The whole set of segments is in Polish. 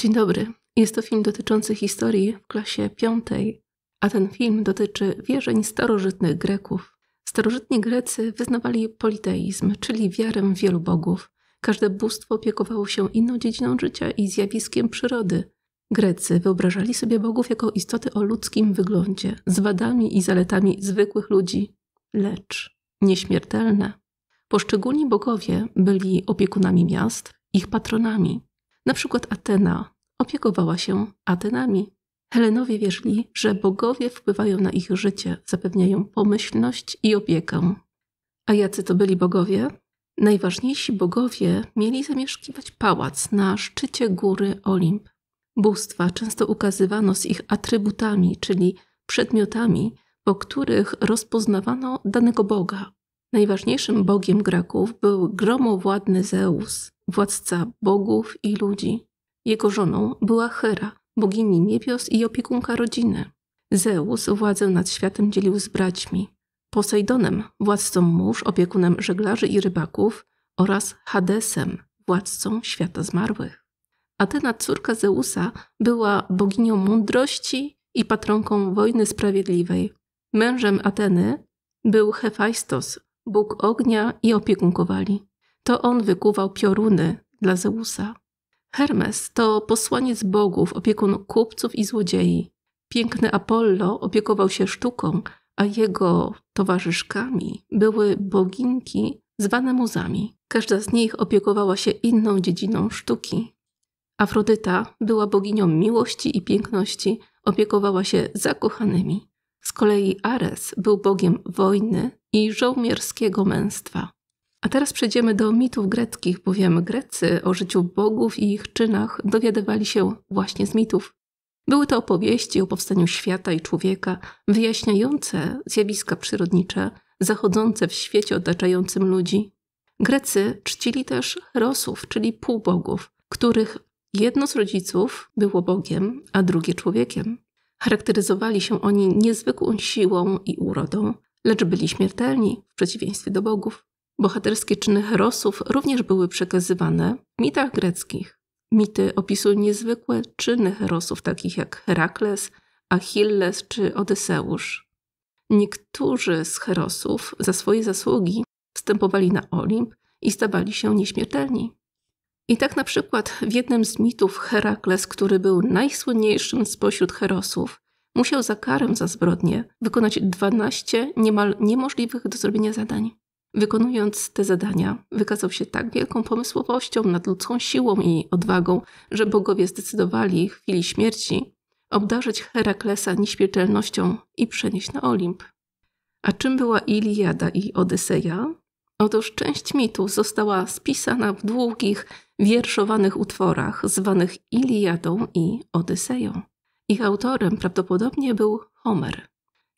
Dzień dobry. Jest to film dotyczący historii w klasie piątej, a ten film dotyczy wierzeń starożytnych Greków. Starożytni Grecy wyznawali politeizm, czyli wiarę wielu bogów. Każde bóstwo opiekowało się inną dziedziną życia i zjawiskiem przyrody. Grecy wyobrażali sobie bogów jako istoty o ludzkim wyglądzie, z wadami i zaletami zwykłych ludzi, lecz nieśmiertelne. Poszczególni bogowie byli opiekunami miast, ich patronami. Na przykład Atena opiekowała się Atenami. Helenowie wierzyli, że bogowie wpływają na ich życie, zapewniają pomyślność i opiekę. A jacy to byli bogowie? Najważniejsi bogowie mieli zamieszkiwać pałac na szczycie góry Olimp. Bóstwa często ukazywano z ich atrybutami, czyli przedmiotami, po których rozpoznawano danego boga. Najważniejszym bogiem Greków był gromowładny Zeus, władca bogów i ludzi. Jego żoną była Hera, bogini niebios i opiekunka rodziny. Zeus władzę nad światem dzielił z braćmi. Posejdonem, władcą mórz, opiekunem żeglarzy i rybaków oraz Hadesem, władcą świata zmarłych. Atena, córka Zeusa, była boginią mądrości i patronką wojny sprawiedliwej. Mężem Ateny był Hefajstos, bóg ognia i opiekunkowali. To on wykuwał pioruny dla Zeusa. Hermes to posłaniec bogów, opiekun kupców i złodziei. Piękny Apollo opiekował się sztuką, a jego towarzyszkami były boginki zwane muzami. Każda z nich opiekowała się inną dziedziną sztuki. Afrodyta była boginią miłości i piękności, opiekowała się zakochanymi. Z kolei Ares był bogiem wojny i żołnierskiego męstwa. A teraz przejdziemy do mitów greckich, bowiem Grecy o życiu bogów i ich czynach dowiadywali się właśnie z mitów. Były to opowieści o powstaniu świata i człowieka, wyjaśniające zjawiska przyrodnicze, zachodzące w świecie otaczającym ludzi. Grecy czcili też herosów, czyli półbogów, których jedno z rodziców było Bogiem, a drugie człowiekiem. Charakteryzowali się oni niezwykłą siłą i urodą, lecz byli śmiertelni w przeciwieństwie do bogów. Bohaterskie czyny herosów również były przekazywane w mitach greckich. Mity opisują niezwykłe czyny herosów, takich jak Herakles, Achilles czy Odyseusz. Niektórzy z herosów za swoje zasługi wstępowali na Olimp i stawali się nieśmiertelni. I tak na przykład w jednym z mitów Herakles, który był najsłynniejszym spośród herosów, musiał za karę za zbrodnię wykonać 12 niemal niemożliwych do zrobienia zadań. Wykonując te zadania, wykazał się tak wielką pomysłowością, nadludzką siłą i odwagą, że bogowie zdecydowali w chwili śmierci obdarzyć Heraklesa nieśmiertelnością i przenieść na Olimp. A czym była Iliada i Odyseja? Otóż część mitu została spisana w długich, wierszowanych utworach zwanych Iliadą i Odyseją. Ich autorem prawdopodobnie był Homer.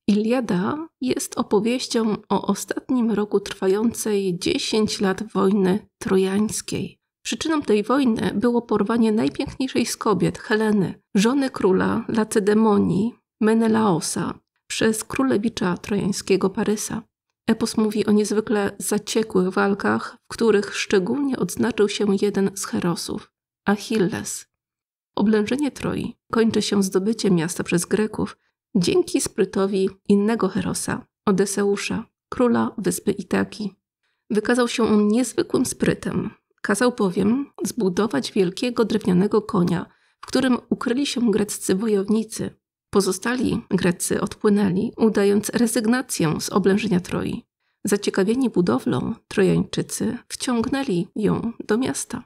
Iliada jest opowieścią o ostatnim roku trwającej 10 lat wojny trojańskiej. Przyczyną tej wojny było porwanie najpiękniejszej z kobiet, Heleny, żony króla Lacedemonii, Menelaosa, przez królewicza trojańskiego Parysa. Epos mówi o niezwykle zaciekłych walkach, w których szczególnie odznaczył się jeden z herosów, Achilles. Oblężenie Troi kończy się zdobyciem miasta przez Greków dzięki sprytowi innego herosa, Odeseusza, króla wyspy Itaki. Wykazał się on niezwykłym sprytem. Kazał bowiem zbudować wielkiego drewnianego konia, w którym ukryli się greccy wojownicy. Pozostali Grecy odpłynęli, udając rezygnację z oblężenia Troi. Zaciekawieni budowlą, Trojańczycy wciągnęli ją do miasta.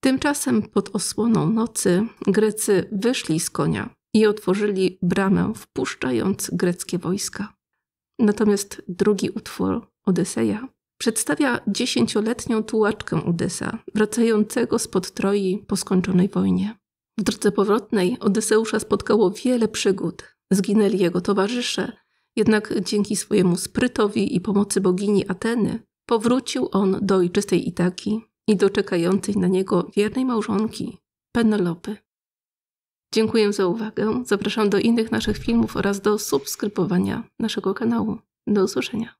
Tymczasem pod osłoną nocy Grecy wyszli z konia i otworzyli bramę, wpuszczając greckie wojska. Natomiast drugi utwór Odyseja przedstawia dziesięcioletnią tułaczkę Odysa, wracającego spod Troi po skończonej wojnie. W drodze powrotnej Odyseusza spotkało wiele przygód. Zginęli jego towarzysze, jednak dzięki swojemu sprytowi i pomocy bogini Ateny powrócił on do ojczystej Itaki i do czekającej na niego wiernej małżonki, Penelopy. Dziękuję za uwagę. Zapraszam do innych naszych filmów oraz do subskrybowania naszego kanału. Do usłyszenia.